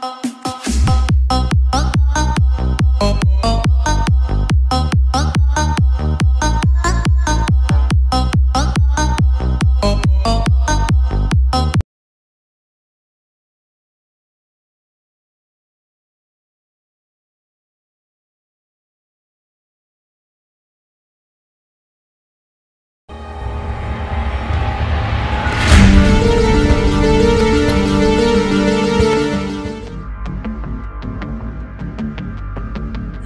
Oh.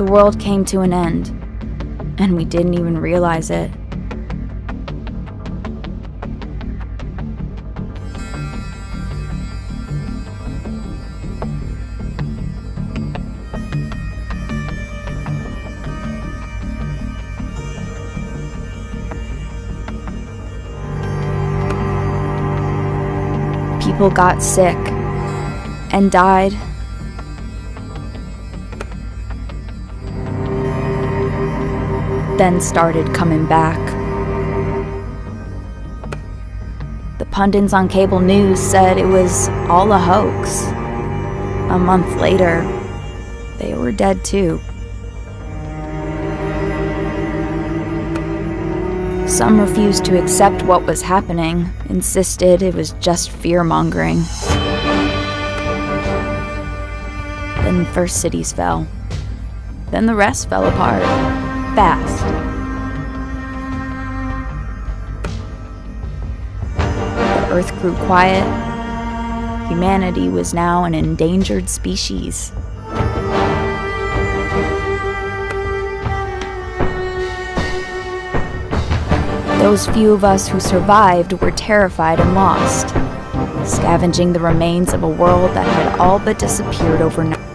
The world came to an end, and we didn't even realize it. People got sick and died. Then started coming back. The pundits on cable news said it was all a hoax. A month later, they were dead too. Some refused to accept what was happening, insisted it was just fear mongering. Then first cities fell. Then the rest fell apart. Fast. The earth grew quiet. Humanity was now an endangered species. Those few of us who survived were terrified and lost, scavenging the remains of a world that had all but disappeared overnight.